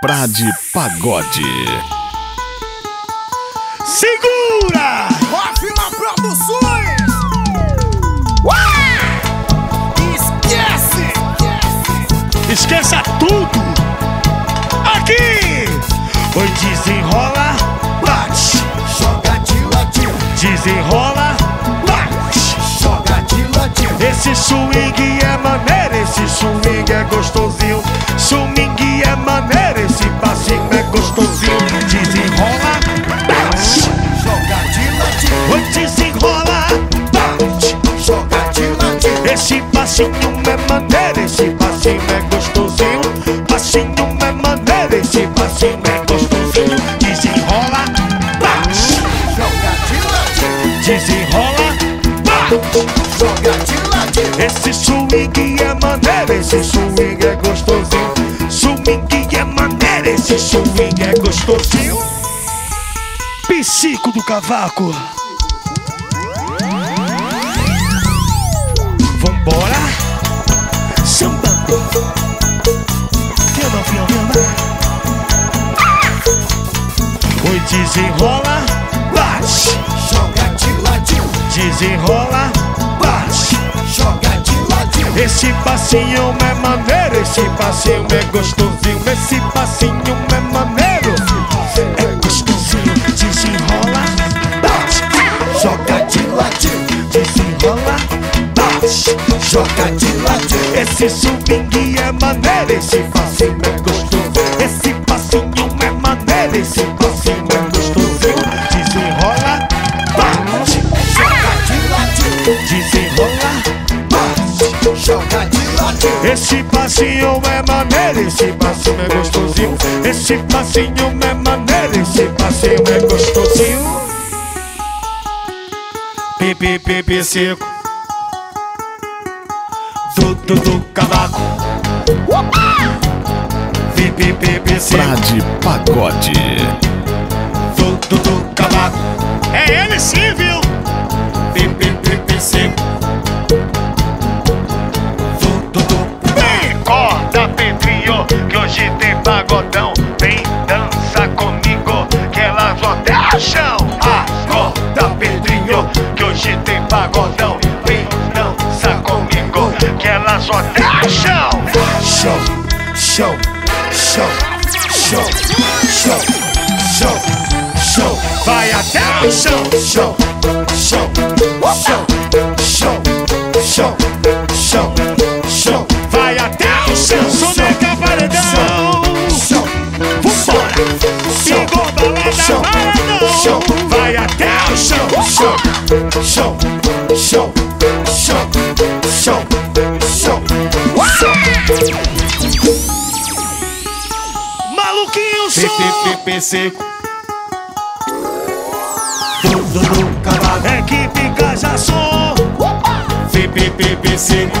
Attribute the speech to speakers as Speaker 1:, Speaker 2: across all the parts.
Speaker 1: Prade Pagode.
Speaker 2: Segura!
Speaker 3: Ótima Produções! Uau! Esquece!
Speaker 2: Esqueça tudo! Aqui! Oi, desenrola, Esse swing é maneiro, esse swing é gostosinho. Swing é maneiro, esse passinho é gostosinho. Desenrola, bate!
Speaker 3: Joga de
Speaker 2: desenrola, bate!
Speaker 3: joga de ladinho.
Speaker 2: Esse passinho é maneiro, esse passinho é gostosinho. Passinho é maneiro, esse passinho é esse swing é gostosinho. Psico do cavaco. Vambora. Sambando. Violão, violão, violão. Oi, desenrola, bate.
Speaker 3: Joga de ladinho,
Speaker 2: Desenrola, Esse passinho é maneiro, esse passinho é gostosinho, esse passinho é maneiro, é gostosinho. Desenrola, bate,
Speaker 3: Joga de ladinho,
Speaker 2: desenrola, bate.
Speaker 3: joga de ladinho.
Speaker 2: Esse swing é maneiro, esse passinho é Esse passinho é maneiro, esse passinho é gostosinho. Esse passinho é maneiro, esse passinho é gostosinho. Pipi, pipi, seco. Do, do, cavaco. Pipi, pipi, seco.
Speaker 1: Prade Pagode.
Speaker 2: Do, do, do cavaco. É ele sim, viu? Pipi, pipi, seco. Hoje tem pagodão. Vem, dança comigo, que elas vão até o chão. Acorda, Pedrinho, que hoje tem pagodão. Vem, dança comigo, que elas vão até o chão.
Speaker 3: Show, show, show, show, show, show, show.
Speaker 2: Vai até o chão.
Speaker 3: Show, show, show, show, show, show, show, show, show, show, show, show, show.
Speaker 2: Maluquinho.
Speaker 3: Pepe seco,
Speaker 2: Tudo no cavalo. Equipe
Speaker 3: pepe pepe seco,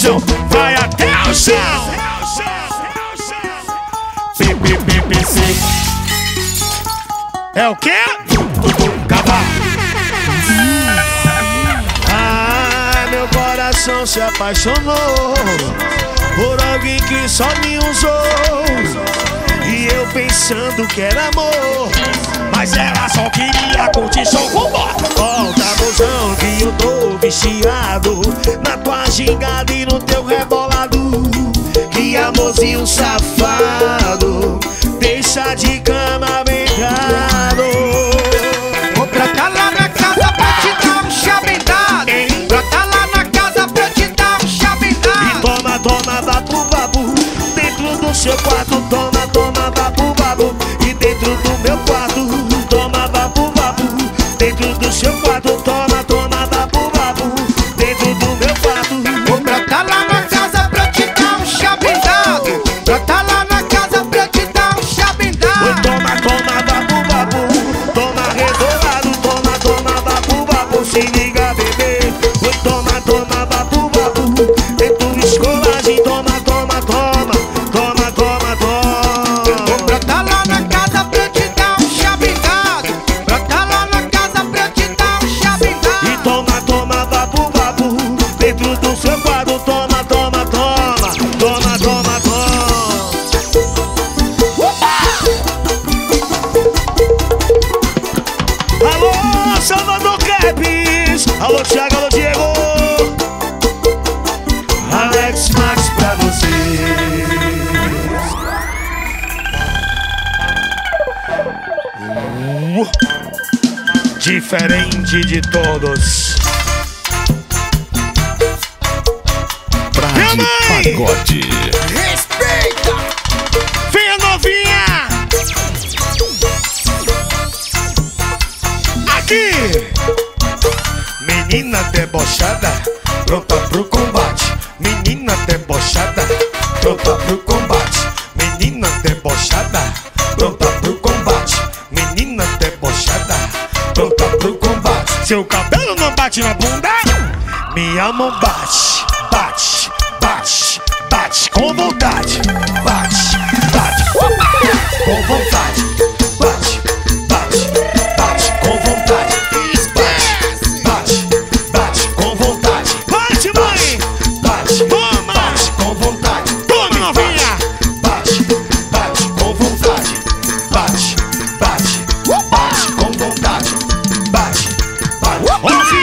Speaker 3: show.
Speaker 2: Vai até o chão.
Speaker 3: Seco,
Speaker 2: É o quê?
Speaker 3: tudo cavaco.
Speaker 2: Ai, meu coração se apaixonou por alguém que só me usou. E eu pensando que era amor, mas ela só queria curtir show. Com Volta, mozão, que eu tô viciado Na tua gingada e no teu rebolado. Que amorzinho safado Deixa de cama bem dado. Vou pra cá lá na casa
Speaker 1: pra
Speaker 2: te
Speaker 1: dar
Speaker 3: um
Speaker 2: chabendado Pra cá lá na casa pra te dar um chabendado E toma, toma, babu, babu. Dentro do seu quarto, toma, toma, babu, babu. E dentro do de todos. Minha mão bate, bate, bate, bate com vontade. Bate, bate, com vontade. Bate, bate, bate com vontade. Bate, bate, bate com vontade. Bate, mãe! Bate! Bate com vontade. Toma, novinha! Bate, bate com vontade. Bate, bate, bate com vontade. Bate, bate.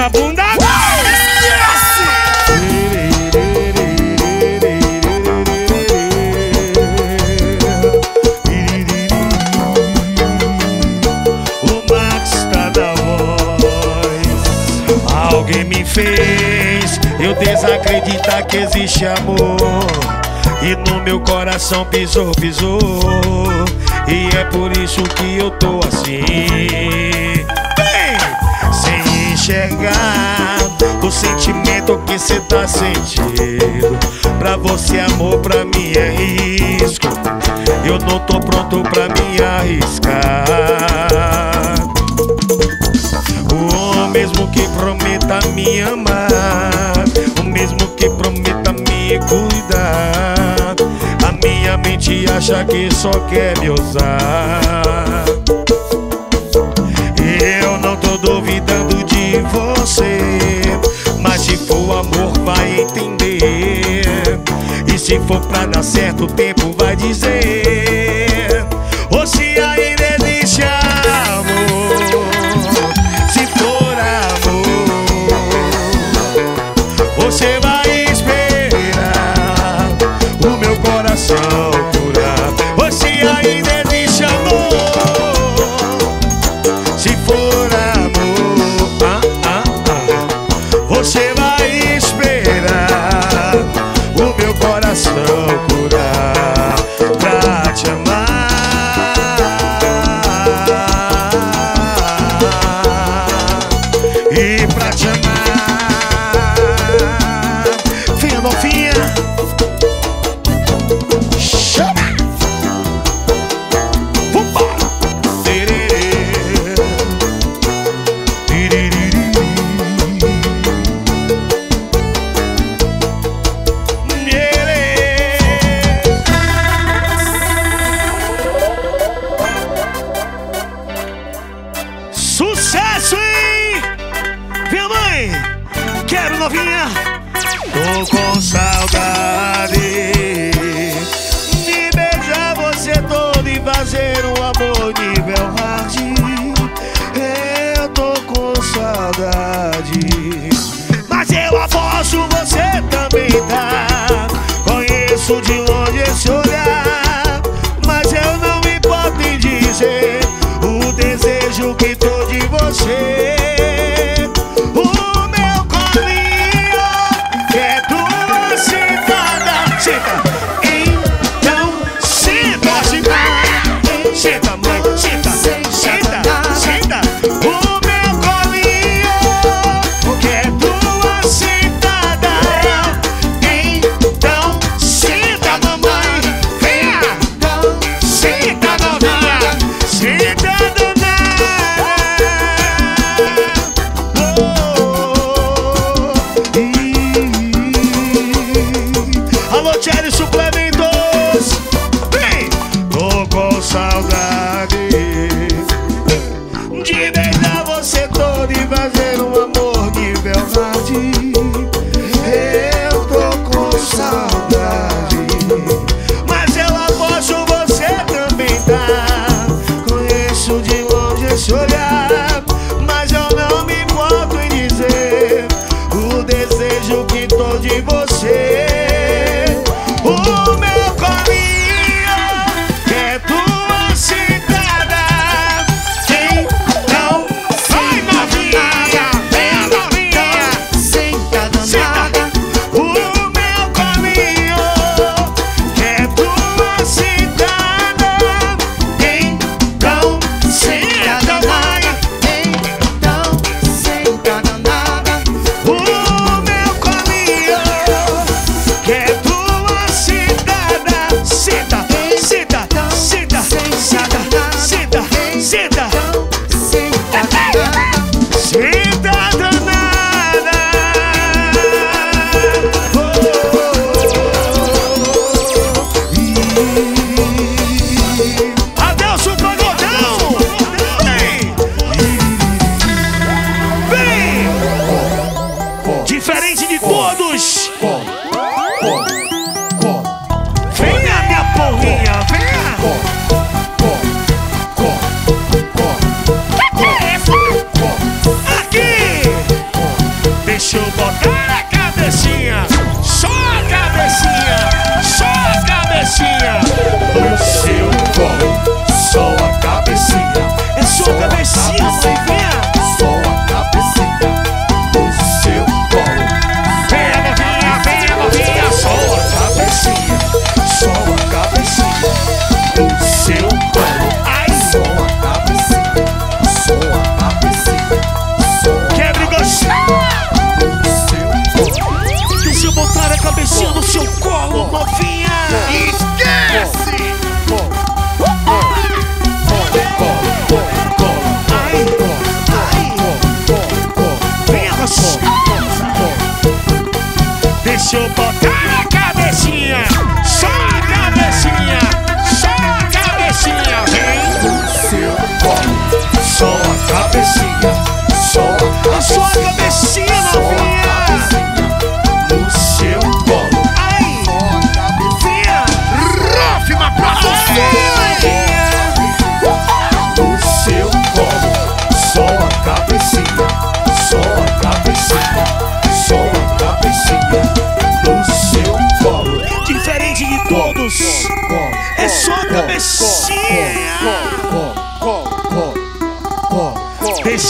Speaker 2: Na bunda. O Max tá da voz. Alguém me fez eu desacreditar que existe amor. E no meu coração pisou, pisou. E é por isso que eu tô assim. Enxergar o sentimento que cê tá sentindo. Pra você, amor, pra mim é risco. Eu não tô pronto pra me arriscar. O mesmo que prometa me amar, o mesmo que prometa me cuidar. A minha mente acha que só quer me usar. Se for pra dar certo, o tempo vai dizer.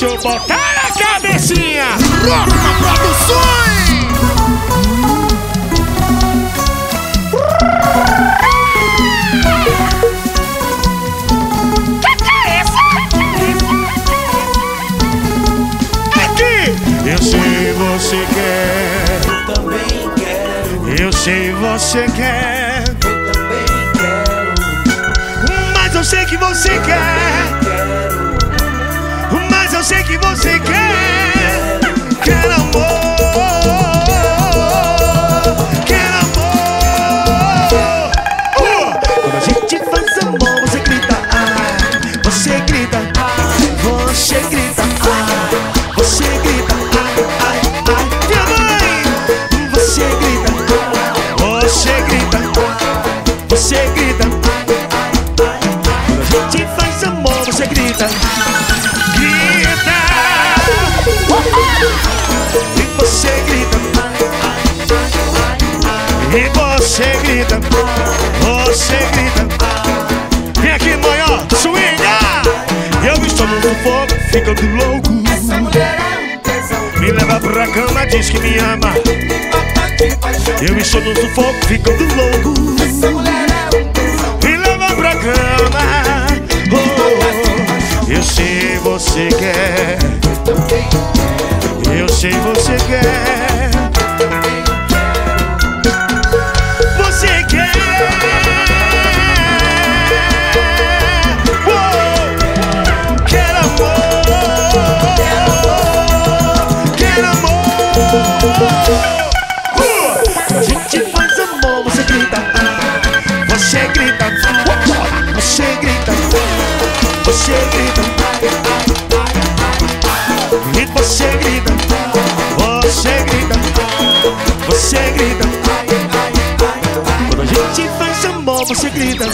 Speaker 2: se eu botar a cabecinha. Roca
Speaker 3: Produções.
Speaker 2: Que
Speaker 3: que
Speaker 2: é
Speaker 3: isso?
Speaker 2: Aqui. Eu sei você quer.
Speaker 4: Eu também quero.
Speaker 2: Eu sei você quer.
Speaker 4: Eu também quero.
Speaker 2: Mas eu sei que você quer que você quer. Ficando louco. Me leva pra cama, diz que me ama. Eu estou no sufoco, ficando louco. Me leva pra cama. Oh, eu sei você quer. Eu sei você quer. A gente faz amor, você grita. Você grita. Você grita. Você grita. E você grita. Você grita. Você grita. Quando a gente faz amor, você grita.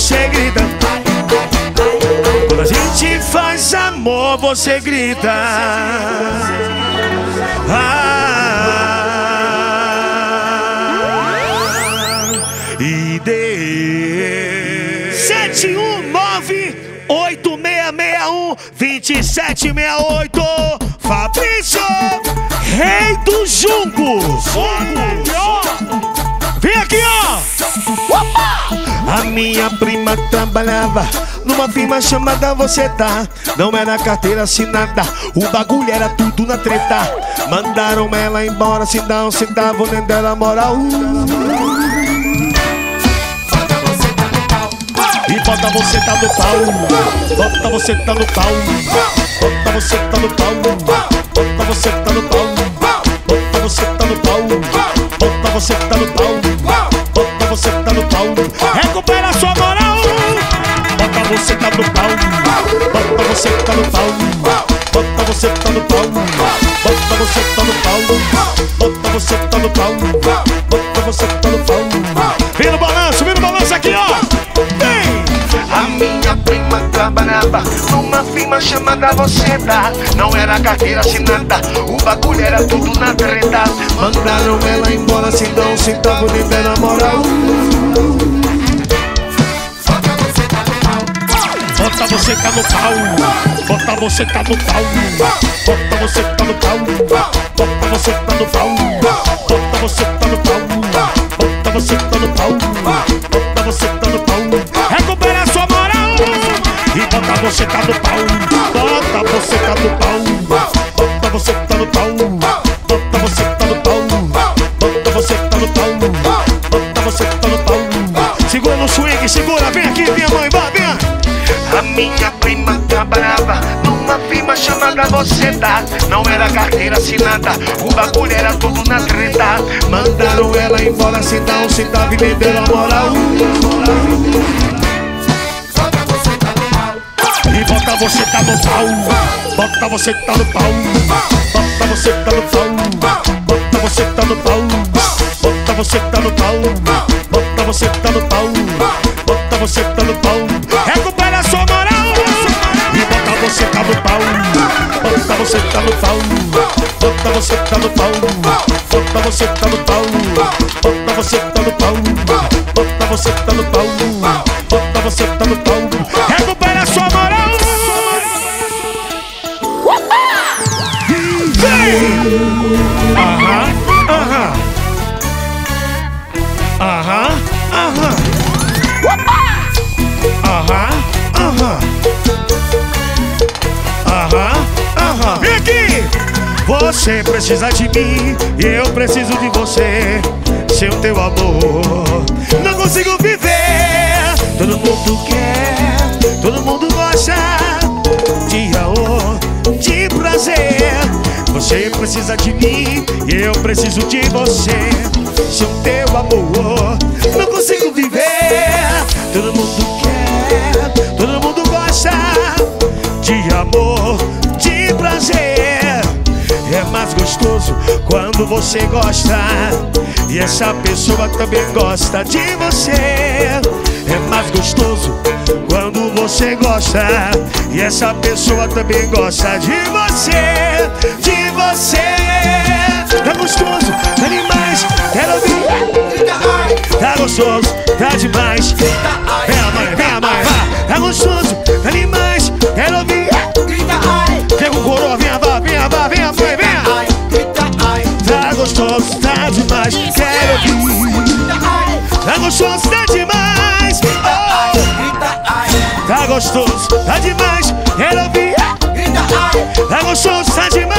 Speaker 2: Você grita. Quando a gente faz amor, você grita. Ah, e de 719 8661 2768 Fabrício Rei do Junco Vem a minha prima trabalhava numa firma chamada Você Tá. Não era carteira assinada, o bagulho era tudo na treta. Mandaram ela embora sem dar um centavo nem dela moral. E bota você tá no pau, bota você tá no pau, bota você tá no pau, bota você tá no pau, bota você tá no pau, bota você tá no pau, bota você tá no pau, no pau, bota você tá no pau, bota você tá no pau, bota você tá no pau, bota você tá no pau, bota você tá no pau, vem no balanço, vem no balanço aqui ó, vem. A minha prima trabalhava numa firma chamada Você Tá. Não era carteira assinada, o bagulho era tudo na treta. Mandaram ela embora sem dar um centavo nem deram moral. Bota você tá no pau, bota você tá no pau, bota você tá no pau, bota você tá no pau, bota você tá no pau, bota você tá no pau, bota você tá no pau, recupera sua moral e bota você tá no pau, bota você tá no pau, bota você tá no pau, bota você tá no pau, bota você tá no pau, bota você tá no pau, segura no swing, segura, vem aqui minha prima trabalhava numa firma chamada Você Tá. Não era carteira assinada, o bagulho era tudo na treta. Mandaram ela embora sem dar um centavo e nem deram moral. E bota você tá no pau, bota você tá no pau, bota você tá no pau, bota você tá no pau, bota você tá no pau, bota você tá no pau, bota você tá no pau, recupera você tá no pau, bota você tá no pau, bota você tá no pau, bota você tá no pau, bota você tá no pau, bota você tá no pau, bota você tá no pau, Você precisa de mim e eu preciso de você. Sem o teu amor, não consigo viver. Todo mundo quer, todo mundo gosta de amor, de prazer. Você precisa de mim e eu preciso de você. Sem o teu amor, não quando você gosta. E essa pessoa também gosta de você. É mais gostoso quando você gosta. E essa pessoa também gosta de você. De você. Tá gostoso, tá demais. Quero ouvir. Tá gostoso, tá demais. Vem a mãe, vem a mãe, vai Tá gostoso, tá demais. Quero ouvir.
Speaker 3: Grita ai,
Speaker 2: Pega o coroa, vem a gostoso, tá demais.
Speaker 3: Ai,
Speaker 2: oh,
Speaker 3: grita ai,
Speaker 2: Tá gostoso, tá demais. Quero ouvir
Speaker 3: grita ai,
Speaker 2: Tá gostoso, tá demais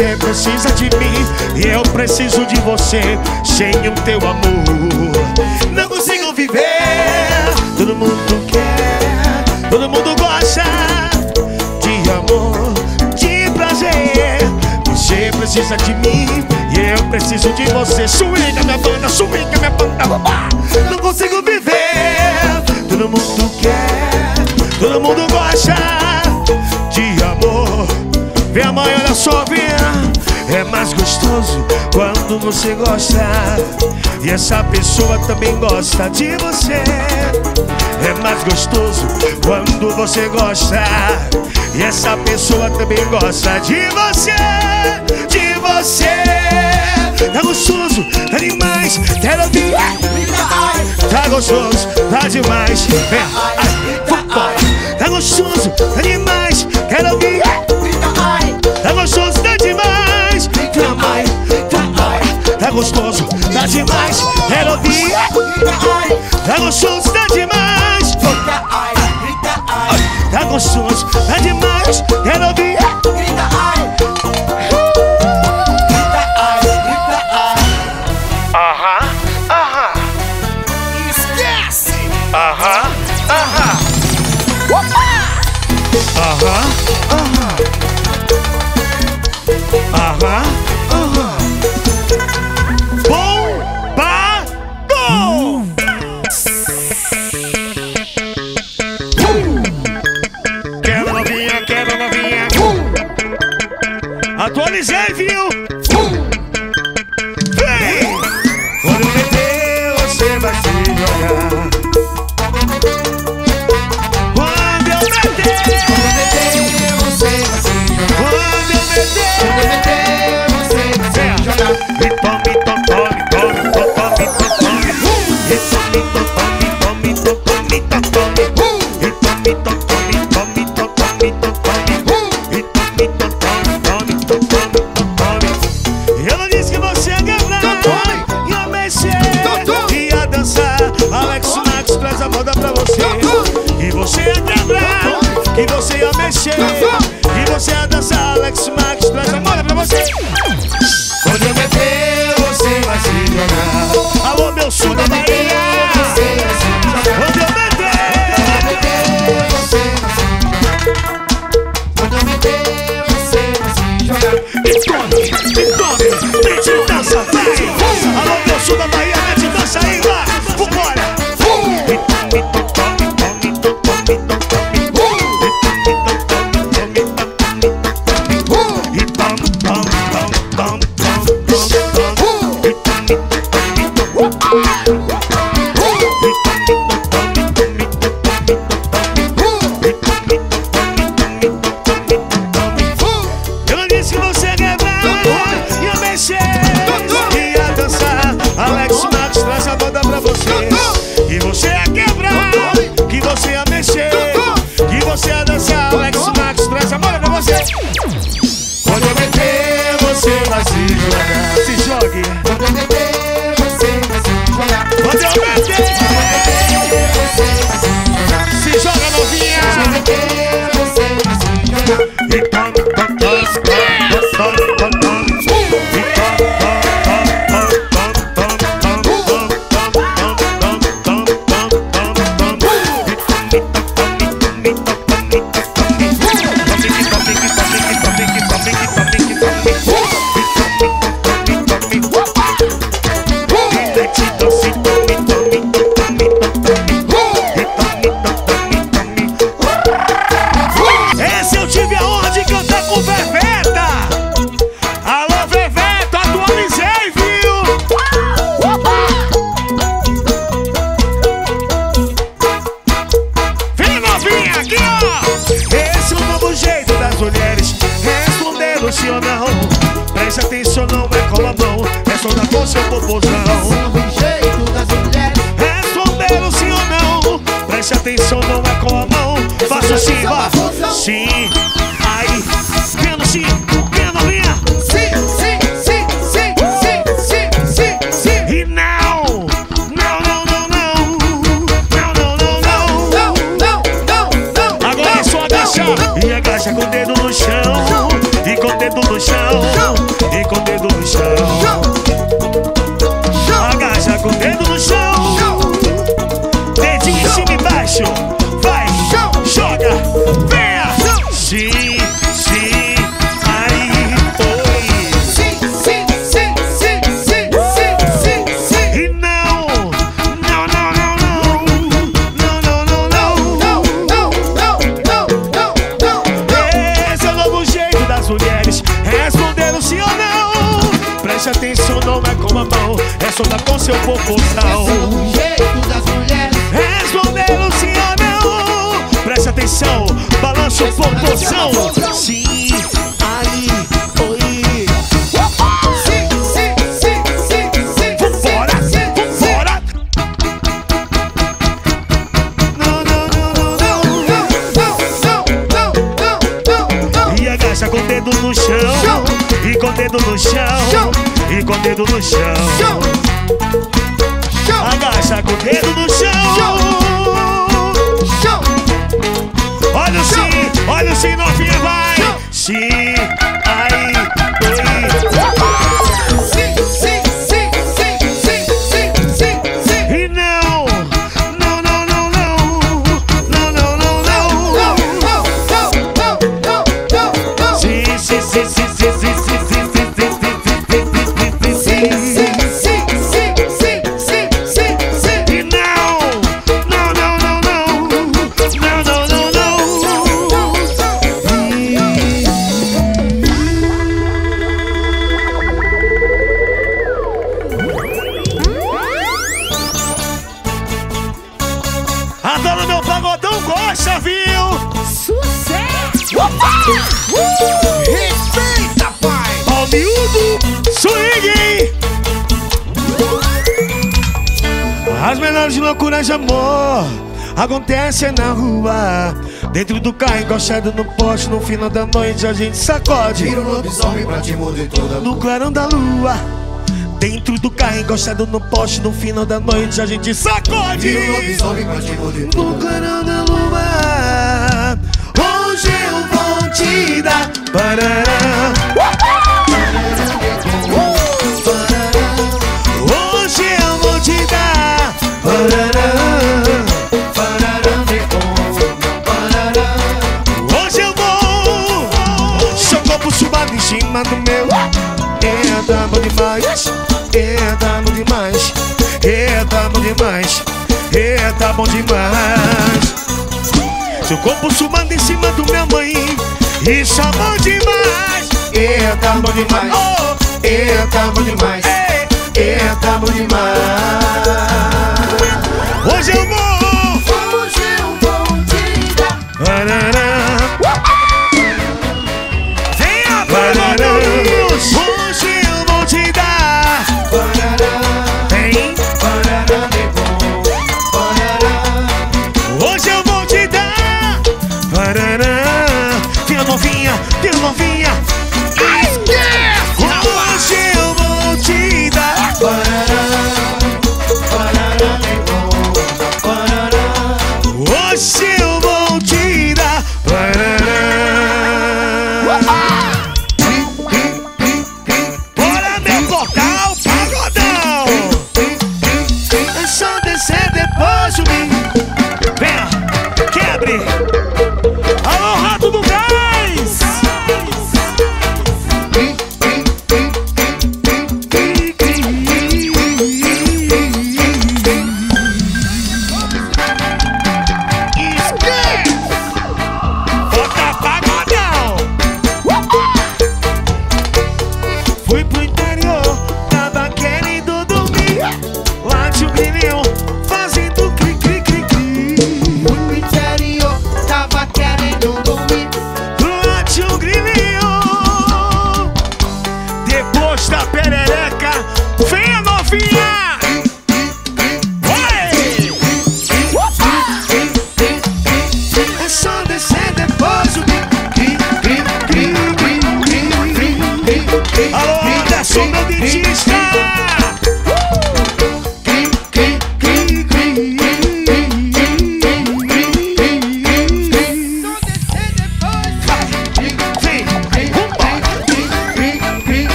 Speaker 2: Você precisa de mim e eu preciso de você Sem o teu amor. Não consigo viver. Todo mundo quer, todo mundo gosta De amor, de prazer. Você precisa de mim e eu preciso de você. Swinga minha banda, swinga minha banda Oba! Não consigo viver. Todo mundo quer, todo mundo gosta Vem a mãe, olha só, vem É mais gostoso quando você gosta. E essa pessoa também gosta de você. É mais gostoso quando você gosta. E essa pessoa também gosta de você. De você. Tá gostoso, tá demais. Quero ouvir. Tá gostoso, tá demais. Vem, ai, Tá gostoso, tá demais. Quero ouvir
Speaker 3: mais Melodia
Speaker 2: tá, tá gostoso, tá demais. Tá gostoso, tá demais. Melodia y no
Speaker 3: se llame
Speaker 2: Shea. Your popô As melhores loucuras de amor acontecem na rua. Dentro do carro, encoxado no poste, no final da noite a gente sacode.
Speaker 3: Vira um lobisomem pra te morder toda.
Speaker 2: No clarão da lua. Dentro do carro, encostado no poste, no final da noite a gente sacode.
Speaker 3: Vira um lobisomem pra te morder toda.
Speaker 2: No clarão da lua. Hoje eu vou te dar. Barará. Uh! demais, é tá bom demais, é tá bom demais, é tá bom demais. Seu corpo sumando em cima do meu mãe, isso é bom demais,
Speaker 3: é tá bom demais, é tá bom demais,
Speaker 2: é,
Speaker 3: é tá bom demais.
Speaker 2: Hoje eu vou,
Speaker 3: hoje eu vou te dar.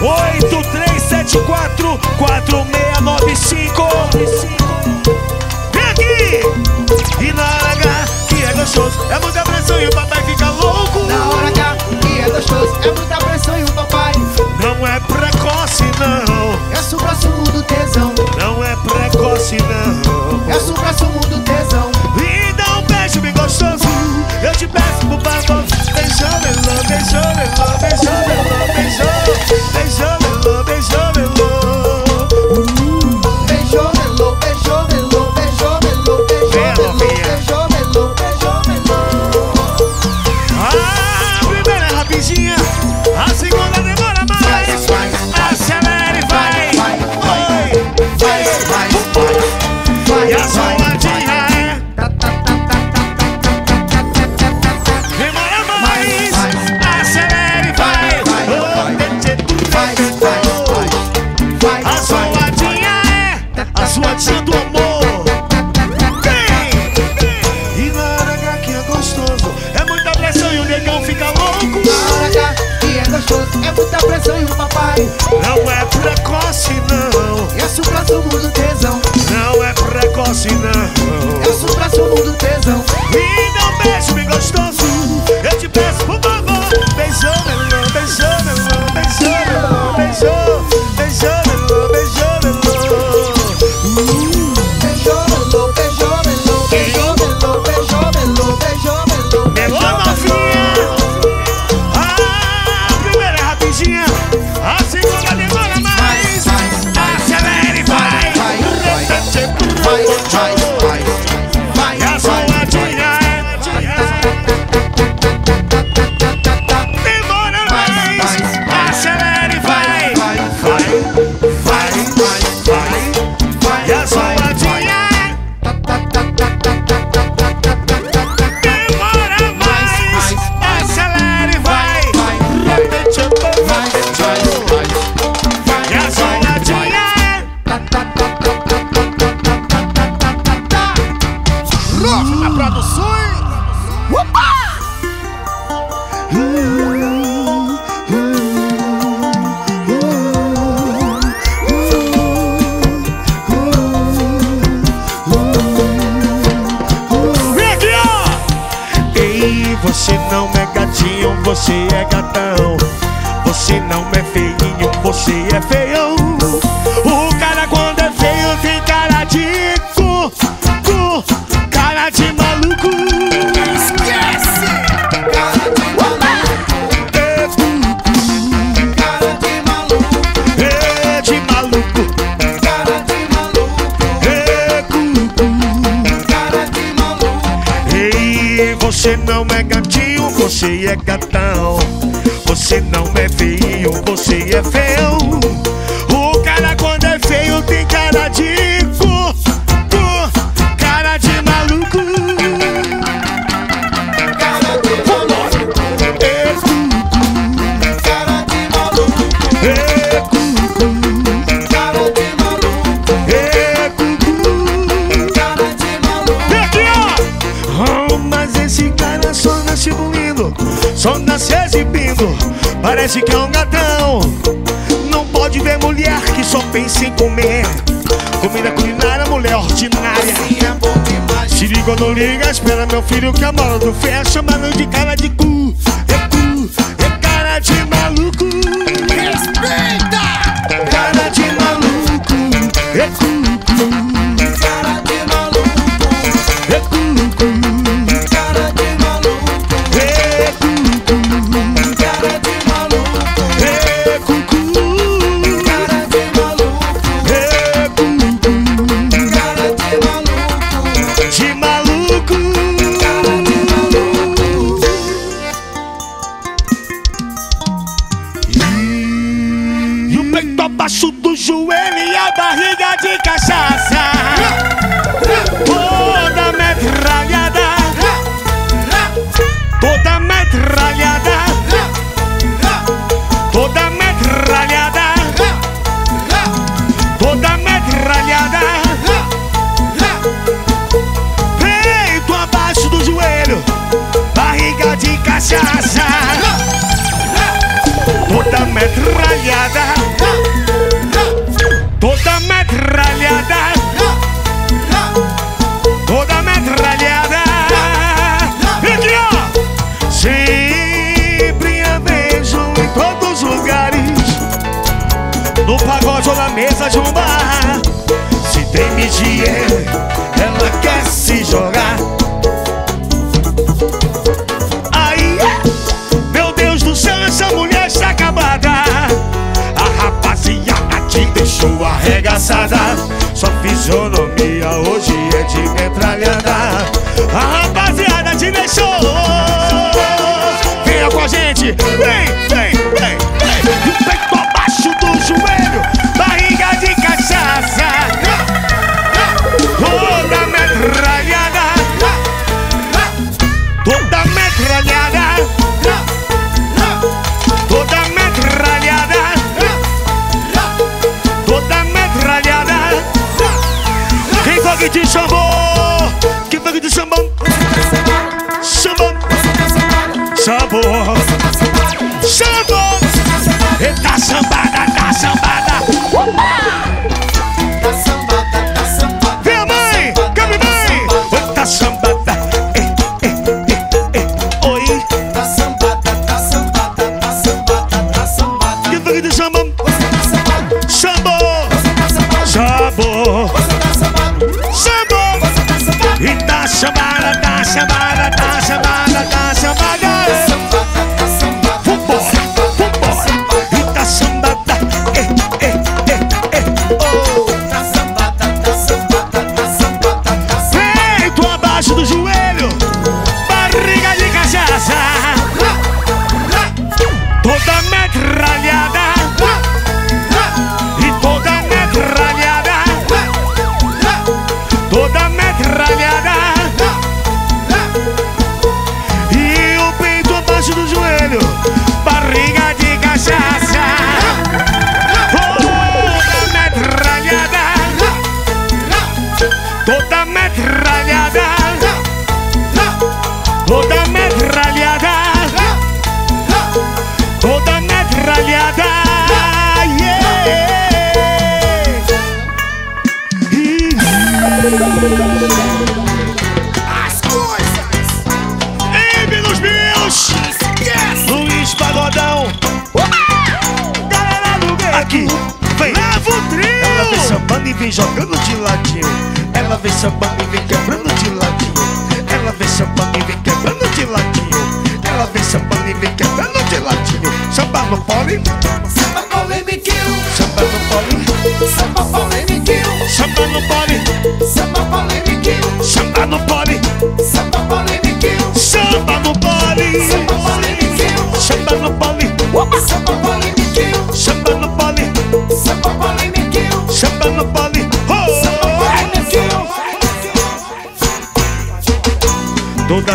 Speaker 2: 8374 4695 Vem aqui! E na hora H, que é gostoso, é muita pressão e o papai fica louco.
Speaker 3: Na hora H, que é gostoso, é muita pressão e o papai.
Speaker 2: Não é precoce, não.
Speaker 3: É supra do tesão.
Speaker 2: Não é precoce, não.
Speaker 3: É supra
Speaker 2: não Eu sou Você não é gatinho, você é gatão. Você não é feio, você é feio. tá se exibindo. Parece que é um gatão Não pode ver mulher que só pensa em comer. Comida culinária, mulher ordinária.
Speaker 3: Assim é
Speaker 2: se liga ou não liga, espera meu filho que a mola do fé é chamando de cara de cu. É cu, é cara de maluco.
Speaker 3: Respeita!
Speaker 2: Cara de maluco, é cu, cu.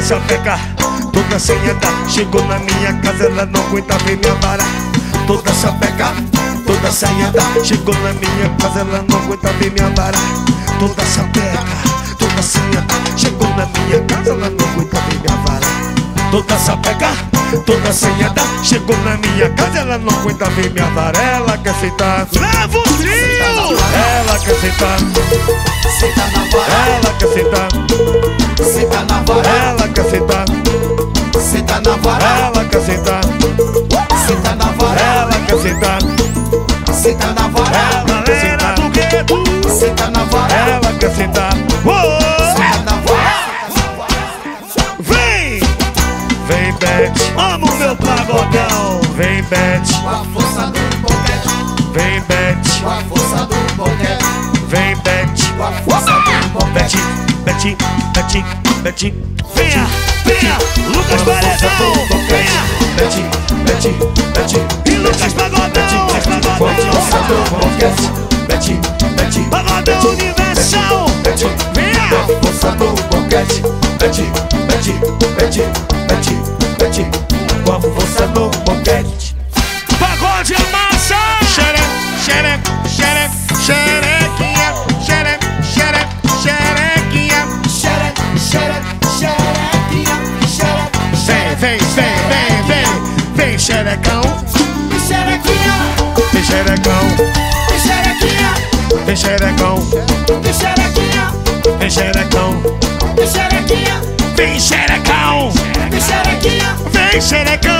Speaker 2: Sapeca, toda senhada Chegou na minha casa, ela não aguenta ver minha vara. Toda sapeca, toda senhada Chegou na minha casa, ela não aguenta ver minha vara. Toda sapeca, toda senhada Chegou na minha casa, ela não aguenta ver minha vara. Toda sapeca, toda senhada Chegou na minha casa, ela não aguenta ver minha vara Ela quer sentar, leva o trio! Ela quer sentar,
Speaker 3: Senta na vara,
Speaker 2: ela quer sentar.
Speaker 3: Senta na vara,
Speaker 2: Ela quer sentar,
Speaker 3: senta na vara,
Speaker 2: ela quer sentar.
Speaker 3: Senta na vara,
Speaker 2: Ela quer sentar,
Speaker 3: senta na vara,
Speaker 2: ela quer sentar.
Speaker 3: Senta na vara,
Speaker 2: Ela quer sentar, pagodão. Vem Beth,
Speaker 3: Com a força do boquete,
Speaker 2: vem Beth,
Speaker 3: com a força do boquete,
Speaker 2: vem Beth,
Speaker 3: com a força do boquete.
Speaker 2: Beth, Beth, Beth. Venha, venha, Lucas Paredão, venha.
Speaker 3: Bete, bete, bete,
Speaker 2: E Lucas Pagodão,
Speaker 3: com a força do
Speaker 2: Pagodão,
Speaker 3: boquete. Bete, bete,
Speaker 2: Pagodão Universal. Venha.
Speaker 3: com a força do boquete. Bete, bete, bete,
Speaker 2: xerecão.
Speaker 3: Vem xerequinha,
Speaker 2: vem xerecão,
Speaker 3: vem xerequinha,
Speaker 2: vem xerecão,
Speaker 3: vem xerequinha,
Speaker 2: vem xerecão,
Speaker 3: vem xerequinha,
Speaker 2: vem xerecão.
Speaker 3: Vem xerequinha,
Speaker 2: xerecão.